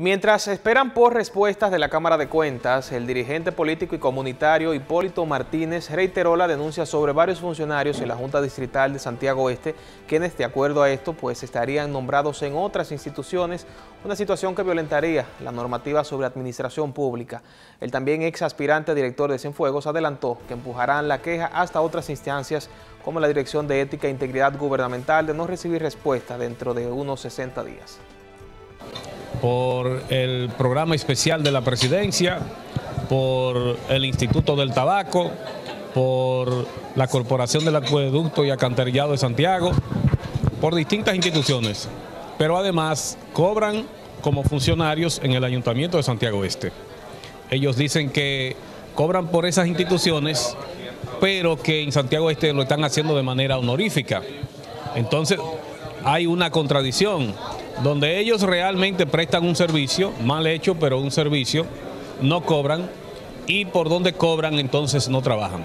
Mientras esperan por respuestas de la Cámara de Cuentas, el dirigente político y comunitario Hipólito Martínez reiteró la denuncia sobre varios funcionarios en la Junta Distrital de Santiago Oeste, quienes de acuerdo a esto pues estarían nombrados en otras instituciones, una situación que violentaría la normativa sobre administración pública. El también ex aspirante director de Cienfuegos adelantó que empujarán la queja hasta otras instancias como la Dirección de Ética e Integridad Gubernamental de no recibir respuesta dentro de unos 60 días por el programa especial de la presidencia, por el Instituto del Tabaco, por la Corporación del Acueducto y Acantarillado de Santiago, por distintas instituciones, pero además cobran como funcionarios en el Ayuntamiento de Santiago Este. Ellos dicen que cobran por esas instituciones, pero que en Santiago Este lo están haciendo de manera honorífica. Entonces, hay una contradicción donde ellos realmente prestan un servicio, mal hecho, pero un servicio, no cobran y por donde cobran entonces no trabajan.